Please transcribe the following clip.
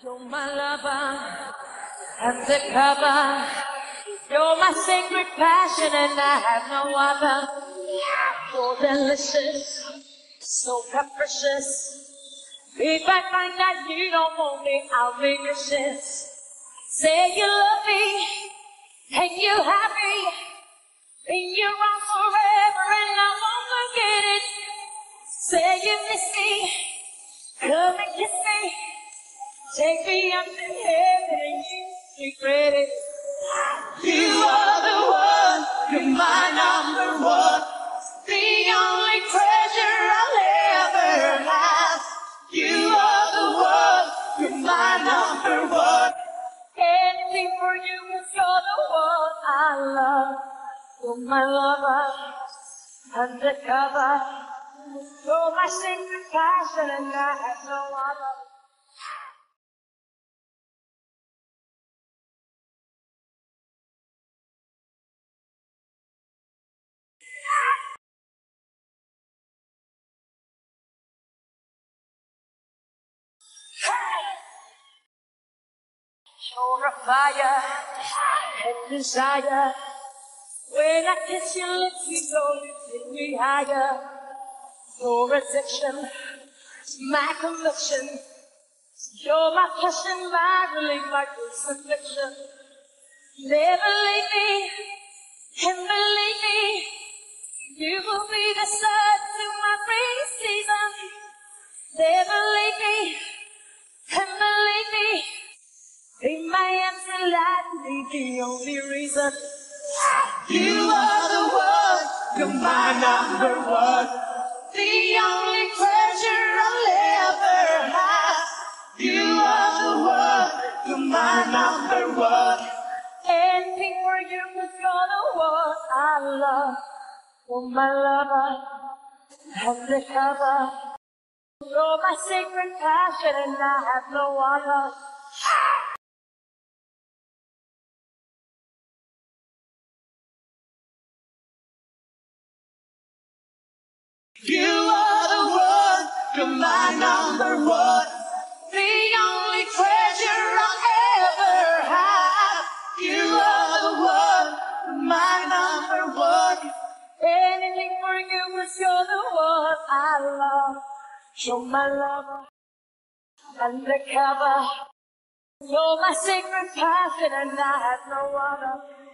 You're my lover, undercover. You're my sacred passion, and I have no other. You're delicious, so capricious. If I find that you don't want me, I'll make a. Say you love me, and you're happy, and you're on forever, and I won't forget it. Say you miss me, come and kiss me. Take me up to heaven and you regret it. You are the one, you're my number one, the only treasure I'll ever have. You are the one, you're my number one. Anything for you is you're the one I love. You're my lover, undercover. You're my sacred passion and I have no other. You're a fire and desire. When I kiss your lips, you you take me higher. Your addiction, my conviction. You're my passion, my relief, my crucifixion. Never leave me, and believe me, you will be the sun the only reason. You are the one, you're my number one, the only treasure I'll ever have. You are the one, you're my number one. Anything for you is gonna what I love. For my lover, undercover. You're my sacred passion and I have no other. My number one, the only treasure I'll ever have. You are the one, my number one. Anything for you is you're the one I love. You're my lover, undercover. You're my sacred passion and I have no other.